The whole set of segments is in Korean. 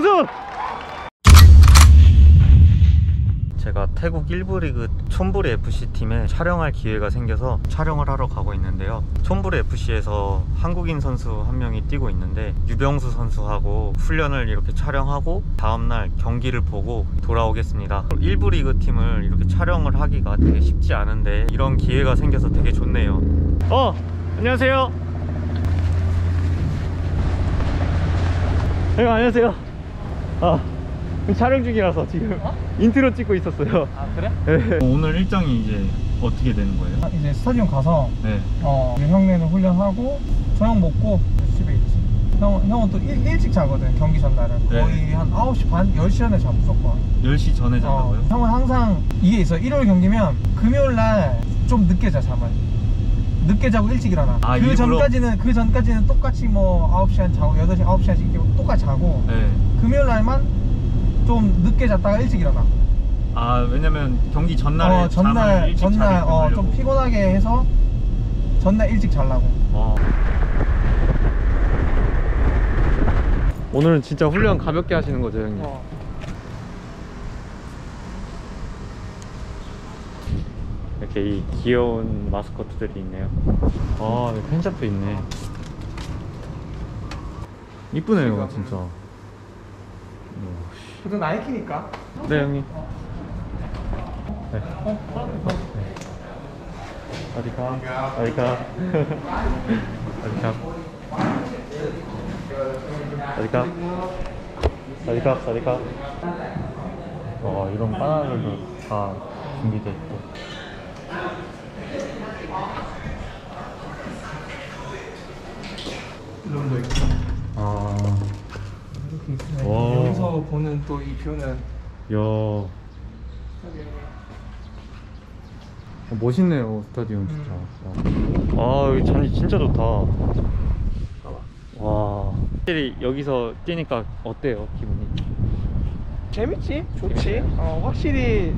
유병수! 제가 태국 1부 리그 촌부리 FC 팀에 촬영할 기회가 생겨서 촬영을 하러 가고 있는데요. 촌부리 FC에서 한국인 선수 한 명이 뛰고 있는데 유병수 선수하고 훈련을 이렇게 촬영하고 다음날 경기를 보고 돌아오겠습니다. 1부 리그 팀을 이렇게 촬영을 하기가 되게 쉽지 않은데 이런 기회가 생겨서 되게 좋네요. 어, 안녕하세요. 네, 안녕하세요. 아, 촬영 중이라서 지금 인트로 찍고 있었어요. 아 그래? 네. 오늘 일정이 이제 어떻게 되는 거예요? 이제 스타디움 가서 네. 어 형네는 훈련하고 저녁 먹고 집에 있지 형, 형은 또 일, 일찍 자거든 경기 전날은 네. 거의 한 9시 반 10시 전에 자 무조건 10시 전에 어, 잔다고요? 형은 항상 이게 있어 일요일 경기면 금요일 날 좀 늦게 자 잠을 늦게 자고 일찍 일어나 아, 그 일부러? 전까지는 그 전까지는 똑같이 뭐 9시간 자고 8시 9시간씩 이렇게 똑같이 자고 네. 금요일 날만 좀 늦게 잤다가 일찍 일어나 아, 왜냐면 경기 전날에 어, 잠을 전날 일찍 전날 자게끔 어, 하려고. 좀 피곤하게 해서 전날 일찍 자려고 어. 오늘은 진짜 훈련 가볍게 하시는 거죠, 형님? 어. 이렇게 이 귀여운 마스코트들이 있네요. 아, 여기 펜샵도 있네. 이쁘네요, 진짜. 오, 씨. 그래도 나이키니까 네, 형님. 네. 어디가? 어디가? 어디가? 어디가? 어디가? 어디가? 와, 이런 바나나들도 다 준비돼 있고. 이런 거 있고 아, 와. 여기서 보는 또 이 뷰는 야. 어, 멋있네요, 스타디움 진짜. 아, 여기 잔디 진짜 좋다. 와. 확실히 여기서 뛰니까 어때요, 기분이? 재밌지? 좋지? 어, 확실히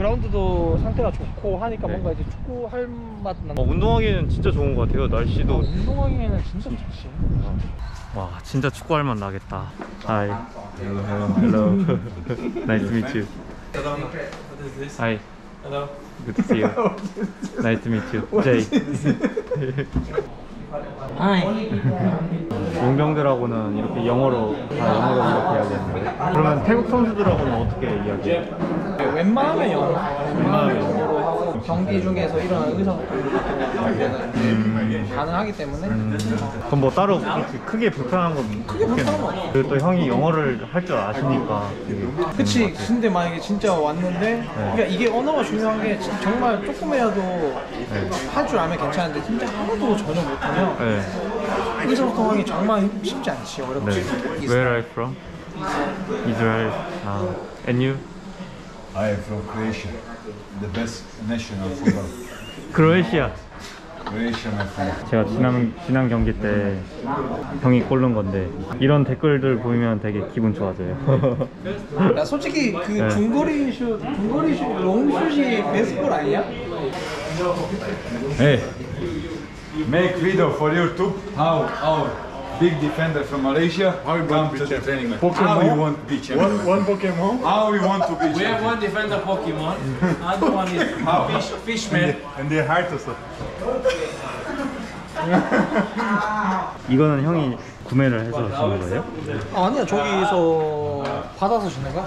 그라운드도 상태가 좋고 하니까 네. 뭔가 이제 축구 할맛 나. 어, 운동하기에는 진짜 좋은 것 같아요, 날씨도. 운동하기에는 진짜 좋지. 와, 진짜 축구할 맛 나겠다. Hi. Hello, hello. nice to meet you. Hi. Hello. Good to see you. nice to meet you. Jay. 용병들하고는 이렇게 영어로 다 영어로 이렇게 이야기하는 그러면 태국 선수들하고는 어떻게 이야기해요? 웬만하면 영어. 웬만하면 영어로 하고 경기 중에서 일어나는 의사소통 같은 거는 가능하기 때문에 그럼 뭐 따로 그렇게 크게 불편한 건 크게 불편한 건. 없어. 그리고 또 형이 영어를 할 줄 아시니까 되게 그치. 근데 만약에 진짜 왔는데 그러니까 이게 언어가 중요한 게 진- 정말 조금이라도 할 줄 알면 괜찮은데 진짜 하나도 전혀 못하면 네. 의사소통하기 정말 쉽지 않지 네. 어렵지 Where are you from? Israel. 아, and you? I am from Croatia, the best national football. 크로에시아. Croatia, my friend. 제가 지난 지난 경기 때 형이 골른 건데 이런 댓글들 보이면 되게 기분 좋아져요. 야 솔직히 그 네. 중거리 슛 중거리 슛 롱슛이 베스트볼 아니야? Hey, make video for YouTube how our big defender from Malaysia come to the training. match. How you want to be champion? 원 포켓몬? How you want to be We have champion? one defender Pokemon, other one is fish, Fishman. And they hurt us. 이거는 형이 구매를 해서 주는 거예요? 아니야 저기서 받아서 주는 거야?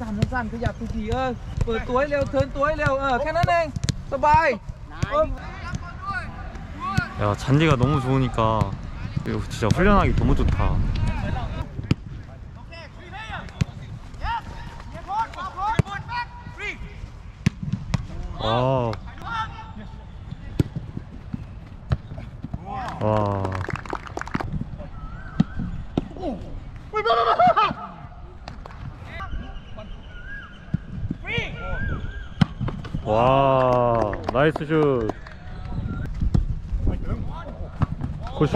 Sàn sàn cứ dạp tụi chị ơi ปิดตัวให้เร็วเทิร์นตัวให้เร็วเออแค่นั้นเองสบายเออ 야 잔디가 너무 좋으니까 이거 진짜 훈련하기 너무 좋다. 와. 와. 와, Nice 슛. Good 슛.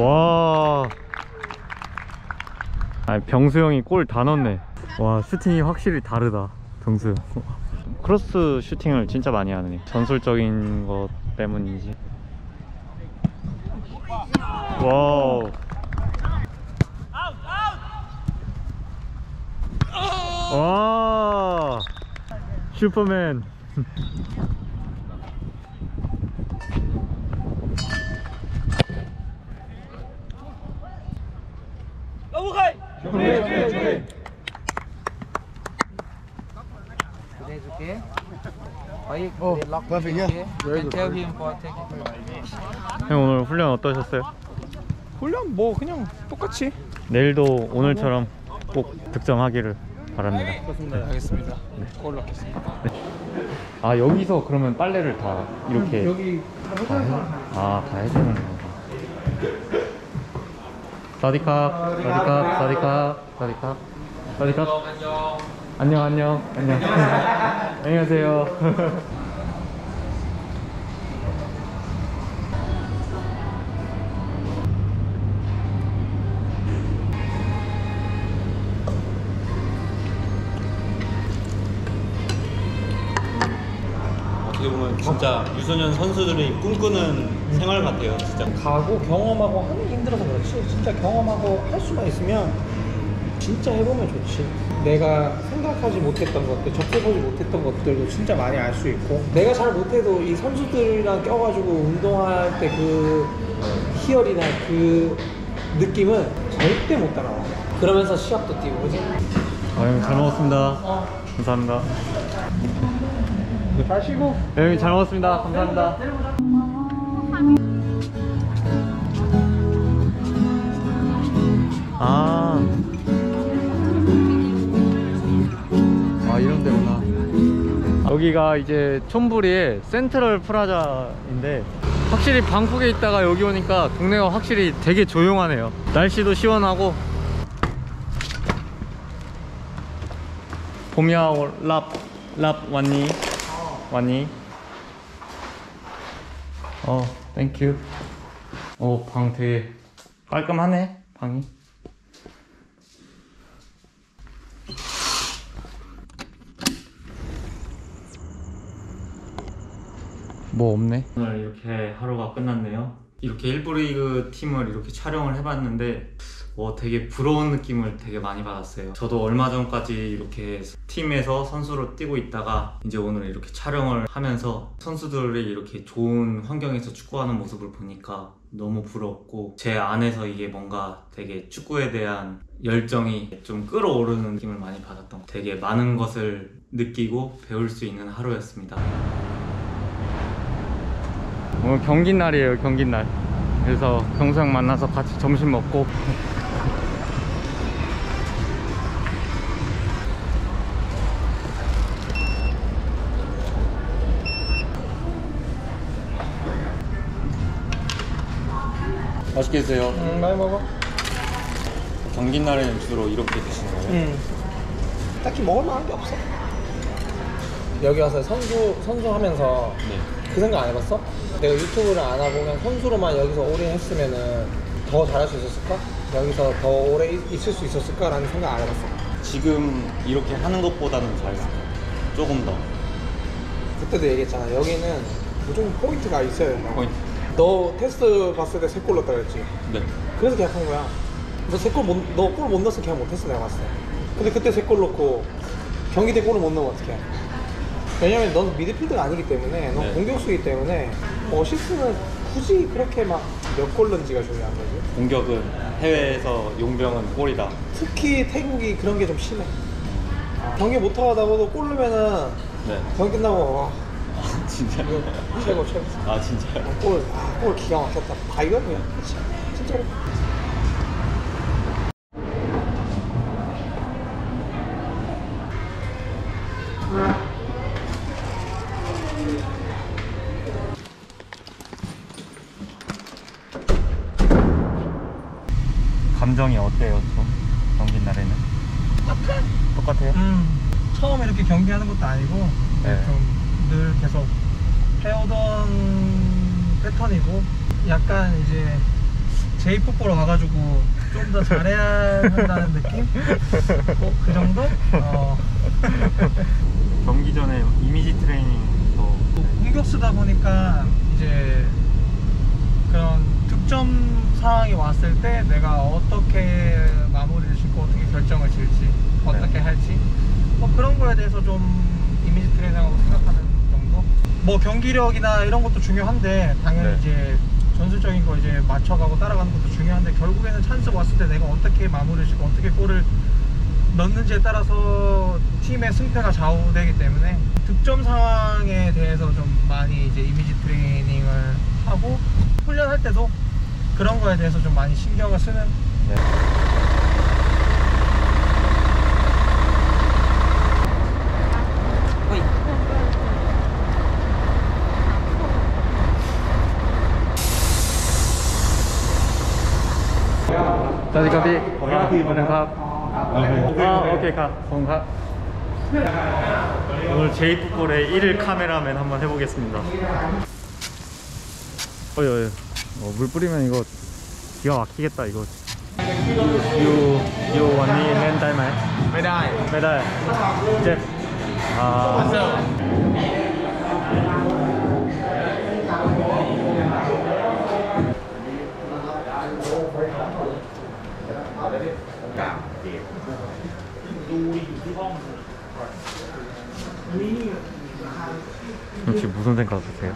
와. 아, 병수 형이 골 다 넣네. 와, 슈팅이 확실히 다르다. 병수 형. 크로스 슈팅을 진짜 많이 하네. 전술적인 것 때문인지. 와우. 와. 슈퍼맨. Oh, perfect, yeah. Tell him for taking 형 오늘 훈련 어떠셨어요? 훈련 뭐 그냥 똑같이 내일도 오늘처럼 꼭 득점하기를 바랍니다. 네, 알겠습니다. 골 넣겠습니다. 아 여기서 그러면 빨래를 다 이렇게 여기 다 해, 아, 다 해주는 거구나. 사디캅, 사디캅, 사디캅, 사디캅, 사디캅. 안녕, 안녕, 안녕. 안녕하세요. 진짜 유소년 선수들이 꿈꾸는 생활 같아요, 진짜. 가고 경험하고 하는 게 힘들어서 그렇지 진짜 경험하고 할 수만 있으면 진짜 해보면 좋지 내가 생각하지 못했던 것들 접해보지 못했던 것들도 진짜 많이 알 수 있고 내가 잘 못해도 이 선수들이랑 껴가지고 운동할 때 그 희열이나 그 느낌은 절대 못 따라와 그러면서 시합도 뛰고 그지? 아, 형님 잘 먹었습니다. 감사합니다. 잘 쉬고 네, 잘 먹었습니다. 감사합니다. 아. 아, 이런 데구나. 여기가 이제 촌부리의 센트럴 프라자인데 확실히 방콕에 있다가 여기 오니까 동네가 확실히 되게 조용하네요. 날씨도 시원하고 봄이야 랍, 랍 왔니? 왔니? 어, Thank you. 어, 방 되게 깔끔하네, 방이. 뭐 없네. 오늘 이렇게 하루가 끝났네요. 이렇게 일부리그 팀을 이렇게 촬영을 해봤는데 어, 되게 부러운 느낌을 되게 많이 받았어요. 저도 얼마 전까지 이렇게 팀에서 선수로 뛰고 있다가 이제 오늘 이렇게 촬영을 하면서 선수들이 이렇게 좋은 환경에서 축구하는 모습을 보니까 너무 부럽고 제 안에서 이게 뭔가 되게 축구에 대한 열정이 좀 끌어오르는 느낌을 많이 받았던. 되게 많은 것을 느끼고 배울 수 있는 하루였습니다. 오늘 경기 날이에요 경기 날 그래서 경상 만나서 같이 점심 먹고 맛있게 드세요 응 많이 먹어 경기 날에는 주로 이렇게 드시는 거예요? 응. 딱히 먹을 만한 게 없어. 여기 와서 선수 선수 하면서 네. 그 생각 안 해봤어? 내가 유튜브를 안 하고 그냥 선수로만 여기서 오래 했으면은 더 잘할 수 있었을까? 여기서 더 오래 있- 있을 수 있었을까라는 생각 안 해봤어. 지금 이렇게 하는 것보다는 잘했어요 조금 더 그때도 얘기했잖아. 여기는 무조건 포인트가 된다. 포인트 너 테스트 봤을 때세골 넣었다 그랬지? 네 그래서 계약한 거야. 너세골못너골 못 넣어서 계약 못했어 내가 봤을 때. 근데 그때 세 골 넣고 경기 때 골을 못 넣으면 어떡해? 왜냐면 넌 미드필드가 아니기 때문에 넌 네. 공격수이기 때문에 어시스트는 굳이 그렇게 막 몇 골 넣은지가 중요한 거지. 공격은 해외에서 용병은 골이다 특히 태국이 그런 게 좀 심해. 경기 못 하다가도 골 넣으면은 네 경기 끝나고 와 진짜? 최고 최고 아 진짜요? 아, 골, 아, 골 기가 막혔다 바이언이야 진짜로 감정이 어때요 좀 경기 날에는? 똑같아 똑같아요? 음, 처음 이렇게 경기하는 것도 아니고 네. 좀 늘 계속 해오던 패턴이고 약간 이제 제이포 보러 가가지고 좀 더 잘해야 한다는 느낌? 뭐그 정도? 어, 경기 전에 이미지 트레이닝도 공격수다 보니까 이제 그런 득점 상황이 왔을 때 내가 어떻게 마무리를 짓고 어떻게 결정을 질지 어떻게 네. 할지 뭐 그런 거에 대해서 좀 이미지 트레이닝하고 생각하는 뭐 경기력이나 이런 것도 중요한데 당연히 네. 이제 전술적인 거 이제 맞춰가고 따라가는 것도 중요한데 결국에는 찬스 왔을 때 내가 어떻게 마무리를 짓고 어떻게 골을 넣는지에 따라서 팀의 승패가 좌우되기 때문에 득점 상황에 대해서 좀 많이 이제 이미지 트레이닝을 하고 훈련할 때도 그런 거에 대해서 좀 많이 신경을 쓰는 네. 자지가비นะครับ아 오케이 가 공가 오늘 제이풋볼의 1일 카메라맨 한번 해보겠습니다 어이 어이 어, 물 뿌리면 이거 기가 막히겠다 이거 유, 유 원니 렌ได้ไหม ไม่ได้ ไม่ได้เจ็บอ่า 혹시 무슨 생각 드세요?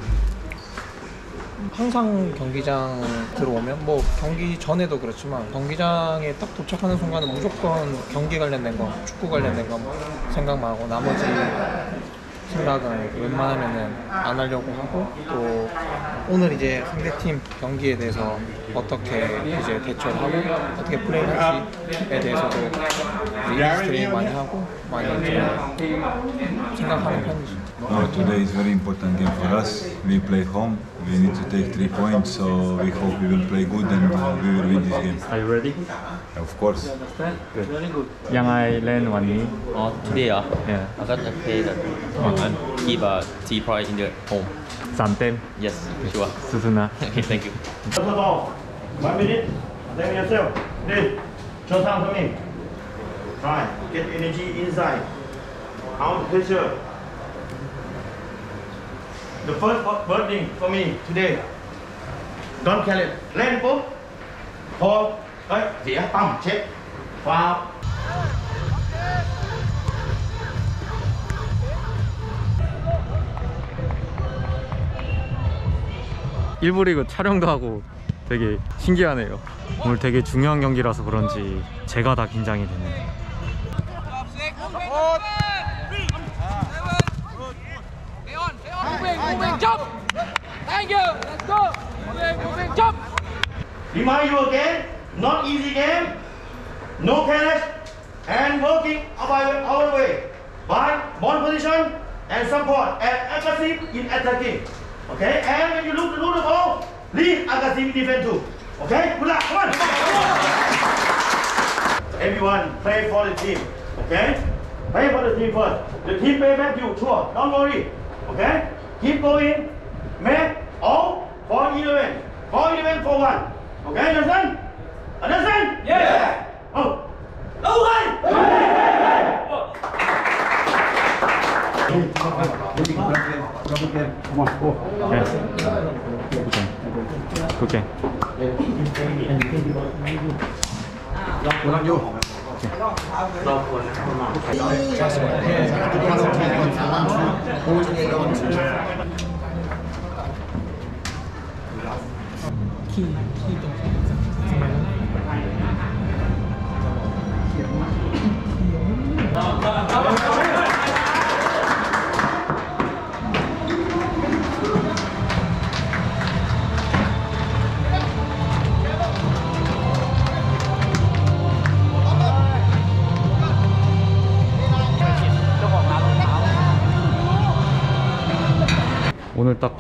항상 경기장 들어오면 뭐 경기 전에도 그렇지만 경기장에 딱 도착하는 순간은 무조건 경기 관련된 거 축구 관련된 거 생각만 하고 나머지 생각은 웬만하면은 안 하려고 하고 또 오늘 이제 상대팀 경기에 대해서 어떻게 이제 대처하고 어떻게 플레이할지에 대해서도 리스트레인 많이 하고 많이 이제 생각하는 편이죠. No, today is very important game for us. We play home. We need to take three points, so we hope we will play good and we will win this game. Are you ready? Of course. Good. Very good. Yang I learn one knee. Oh, today ah. Yeah. I got to play that. Oh. And keep a three point in the home. 3 Yes, sure. Susuna. okay, thank you. Okay, thank you. First of all, one minute, then yourself. Then, show time for me. Try, get energy inside. Out pressure. The first wo- wording for me today. Don't carry it. เล่นปุ๊บพอเฮ้ยเสียตั้มเช็คฟาว 일부 리그 촬영도 하고 되게 신기하네요. 오늘 되게 중요한 경기라서 그런지 제가 다 긴장이 되네요. Remind you again, not easy game, no careless, and working our, way by ball position and support and aggressive in attacking. Okay, and when you look lose the ball, leave aggressive in defense too. Okay, good luck, come on. Everyone play for the team. Okay, play for the team first. The team pay back you, sure. Don't worry. Okay, keep going. Make all for eleven, for eleven for one. Okay, understand? Understand? Yeah. Oh. Okay. 오케이. 오늘 딱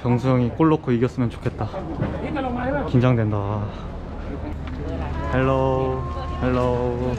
병수 형이 골 넣고 이겼으면 좋겠다. 긴장된다. 헬로. 헬로.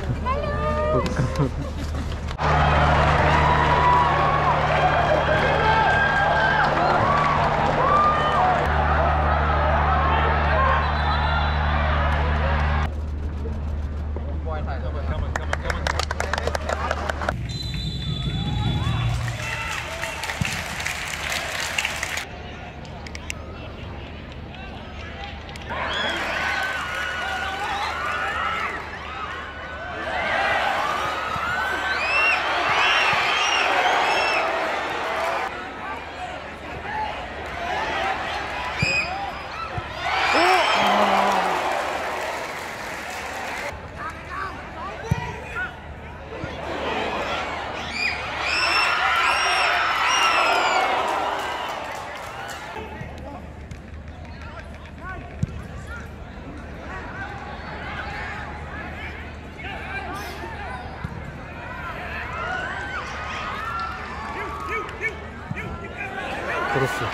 그렇어.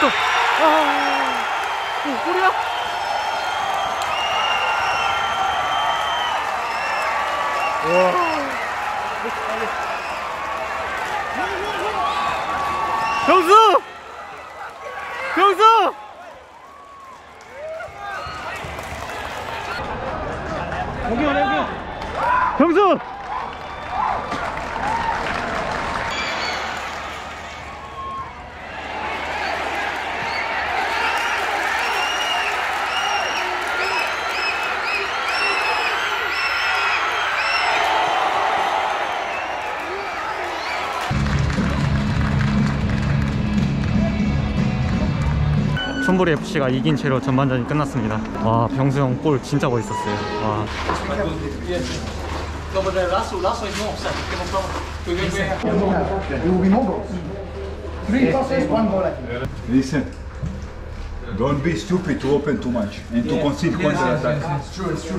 또. 아. 오, 골이야? 촌부리 FC가 이긴 채로 전반전이 끝났습니다. 와 병수 형 골 진짜 멋있었어요. 와. Listen. Don't be stupid to open too much and to concede counter attack.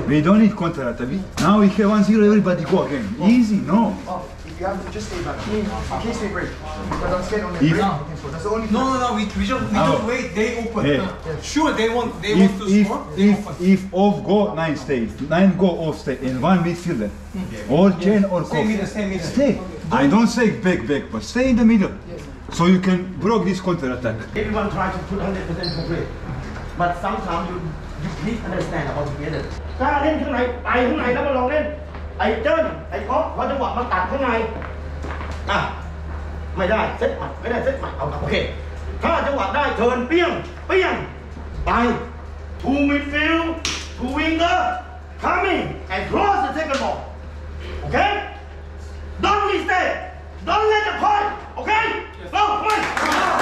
We don't need counter attack. Now we have 1 0, everybody go again. Easy, no. If you have to just stay back. In case we break. Because I'm scared on the If- break. we can score. That's the only No, no, no. We, we don't we Now. don't wait. They open. Yeah. Sure, they want they If want to if score. They if open. if off go nine stays, nine go off stay, and one midfielder, or Chen or Stay Kof. middle, stay middle. Stay. I don't say back back, but stay in the middle, so you can block this counter attack. Everyone try to put 100% complete. But sometimes you you please understand about together. ถ้าเล่นข้างในไปข้างในแล้วมาลองเล่น ไอ้เจิ้นไอ้ก๊อฟพอจังหวะมาตัดข้างในอะไม่ได้เซตใหม่ไม่ได้เซตใหม่เอาโอเค ถ้าจังหวะได้เทิร์นเปี้ยงเปี้ยงไป to midfield to winger coming and cross the second ball okay don't mistake don't let the point okay go come on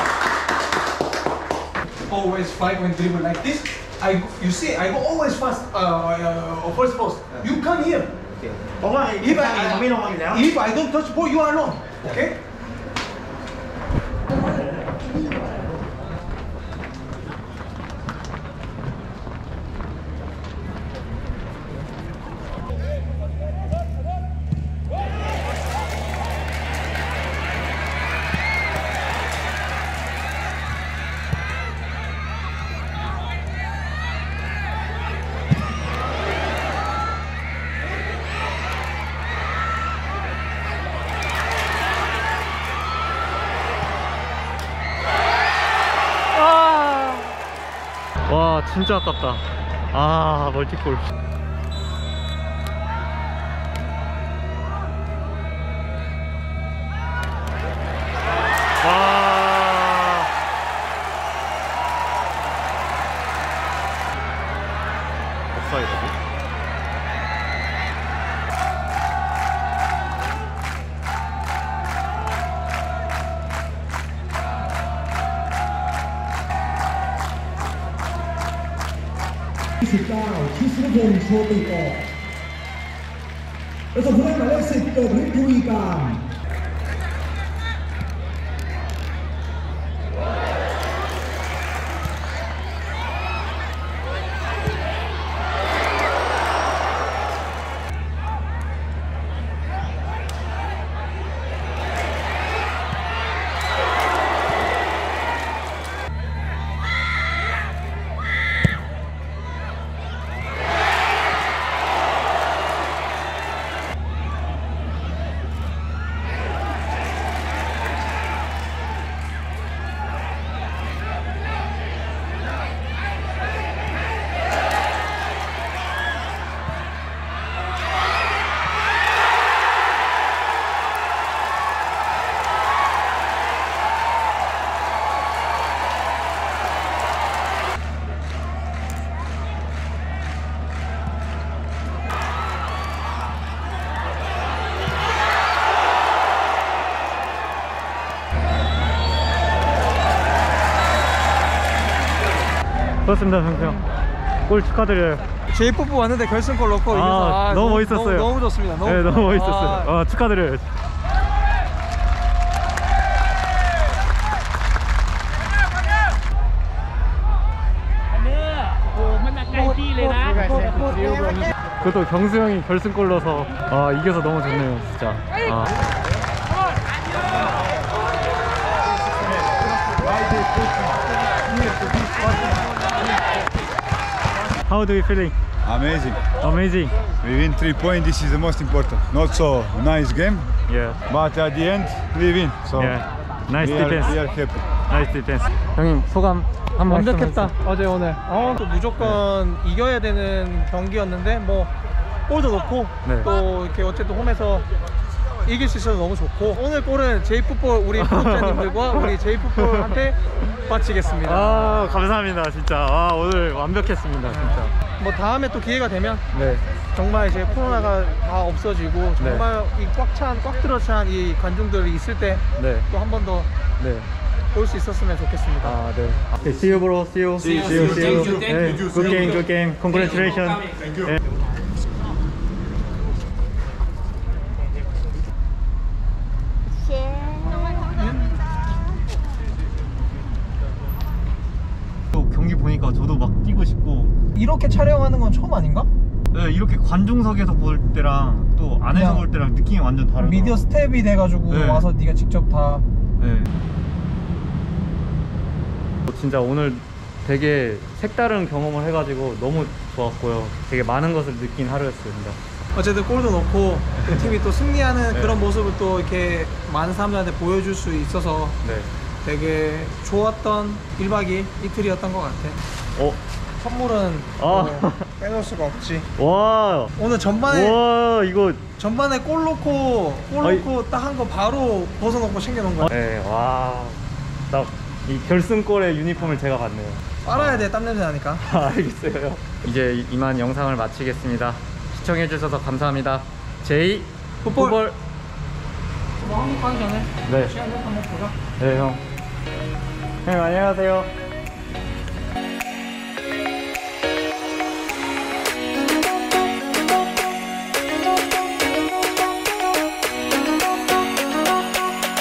always fight when dribble like this. I you see I go always fast uh, uh first post. You come here. เพราะว่าไอ้ If ไอ้ I, ไม่รออยู่แล้ว if I don't touch ball, you are alone. Okay? 와 진짜 아깝다. 아 멀티골. โชติปีกออกประสบผู้เนหมายเลขสิบเกิดฤทธิ์ทวีการ 그렇습니다 형형 골 축하드려요 제이포프 왔는데 결승골 넣고 아, 이겨서 아, 너무 멋있었어요. 너무, 너무 좋습니다. 너무, 네 너무. 멋있었어요 아, 어, 축하드려요 그것도 경수 형이 결승골 넣어서 아 이겨서 너무 좋네요 진짜 아. How do you feeling? Amazing. Amazing. We win three points. This is the most important. Not so nice game, Yeah. but at the end we win. So Yeah. Nice we, are, defense. we are happy. 나이스 디펜스. 형님 소감 한 말씀 완벽했다. 어제 오늘. 어, 또 무조건 이겨야 되는 경기였는데 뭐 골도 넣고 네. 또 이렇게 어쨌든 홈에서 이길 수 있어서 너무 좋고 오늘 골은 제이풋볼 우리 구독자님들과 우리 제이풋볼한테 바치겠습니다. 아 감사합니다 진짜. 아 오늘 완벽했습니다 진짜. 뭐 다음에 또 기회가 되면 네. 정말 이제 코로나가 다 없어지고 정말 이꽉 찬 꽉 들어찬 이 관중들이 있을 때 네. 또한 번더볼수 네. 있었으면 좋겠습니다. 아 네. Okay, see you bro. See you. See you. See you. Thank you, thank 네, you. Good game. Good game. Congratulations. 네. 또 경기 보니까 저도 막 뛰고 싶고 이렇게 촬영하는 건 처음 아닌가? 네, 이렇게 관중석에서 볼 때랑 또 안에서 볼 때랑 느낌이 완전 다르고 미디어 스텝이 돼가지고 네. 와서 네가 직접 다 네. 진짜 오늘 되게 색다른 경험을 해가지고 너무 좋았고요. 되게 많은 것을 느낀 하루였습니다. 어쨌든 골도 넣고 그 팀이 또 승리하는 네. 그런 모습을 또 이렇게 많은 사람들한테 보여줄 수 있어서 네. 되게 좋았던 1박 2일 이틀이었던 것 같아. 어, 선물은 아. 뭐 빼놓을 수가 없지. 와, 오늘 전반에 와, 이거, 전반에 골 넣고 골 아이. 넣고 딱 한 거 바로 벗어놓고 챙겨놓은 거야. 네, 와, 딱 이 결승골의 유니폼을 제가 봤네요. 빨아야 돼 땀 냄새 나니까. 아, 알겠어요. 이제 이- 이만 영상을 마치겠습니다. 시청해 주셔서 감사합니다. 제이 풋볼. 풋볼. 뭐 한국 가기 전에 네, 시간 좀 한번 보자. 네 형. 형 안녕하세요.